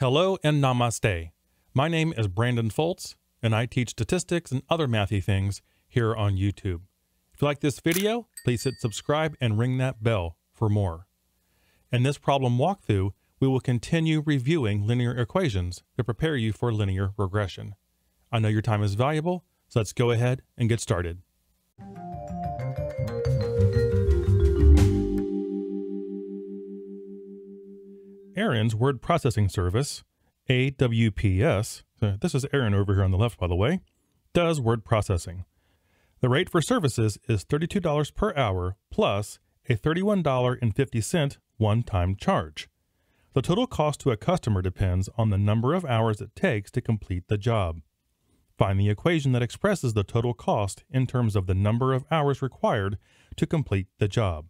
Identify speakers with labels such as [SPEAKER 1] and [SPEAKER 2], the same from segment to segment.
[SPEAKER 1] Hello and namaste. My name is Brandon Foltz, and I teach statistics and other mathy things here on YouTube. If you like this video, please hit subscribe and ring that bell for more. In this problem walkthrough, we will continue reviewing linear equations to prepare you for linear regression. I know your time is valuable, so let's go ahead and get started. Aaron's word processing service, AWPS, uh, this is Aaron over here on the left, by the way, does word processing. The rate for services is $32 per hour plus a $31.50 one-time charge. The total cost to a customer depends on the number of hours it takes to complete the job. Find the equation that expresses the total cost in terms of the number of hours required to complete the job.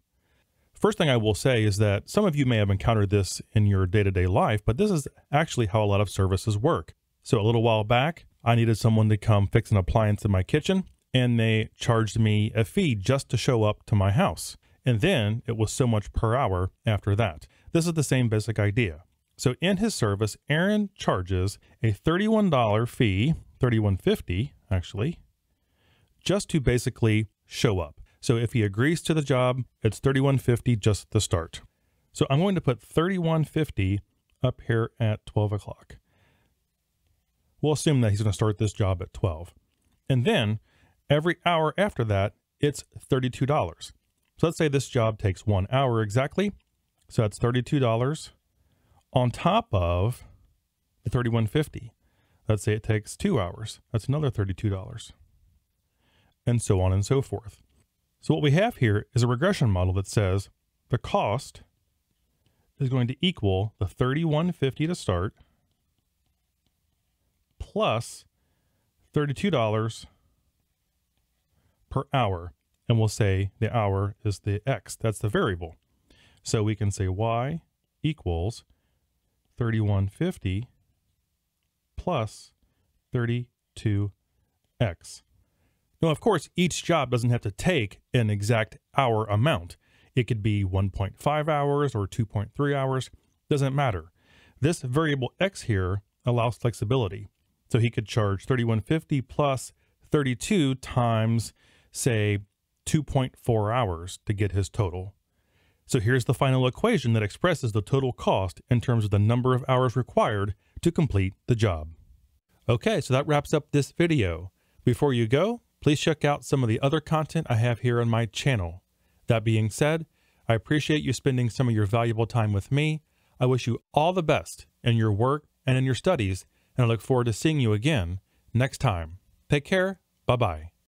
[SPEAKER 1] First thing I will say is that some of you may have encountered this in your day to day life, but this is actually how a lot of services work. So, a little while back, I needed someone to come fix an appliance in my kitchen, and they charged me a fee just to show up to my house. And then it was so much per hour after that. This is the same basic idea. So, in his service, Aaron charges a $31 fee, $31.50 actually, just to basically show up. So if he agrees to the job, it's 3150 just the start. So I'm going to put 3150 up here at 12 o'clock. We'll assume that he's going to start this job at 12. And then every hour after that, it's $32. So let's say this job takes one hour exactly. So that's $32 on top of the 3150. Let's say it takes two hours. That's another $32. And so on and so forth. So what we have here is a regression model that says the cost is going to equal the 3150 to start plus $32 per hour. And we'll say the hour is the x, that's the variable. So we can say y equals 3150 plus 32x. Now, of course, each job doesn't have to take an exact hour amount. It could be 1.5 hours or 2.3 hours, doesn't matter. This variable x here allows flexibility. So he could charge 3150 plus 32 times, say, 2.4 hours to get his total. So here's the final equation that expresses the total cost in terms of the number of hours required to complete the job. Okay, so that wraps up this video. Before you go, please check out some of the other content I have here on my channel. That being said, I appreciate you spending some of your valuable time with me. I wish you all the best in your work and in your studies, and I look forward to seeing you again next time. Take care. Bye bye.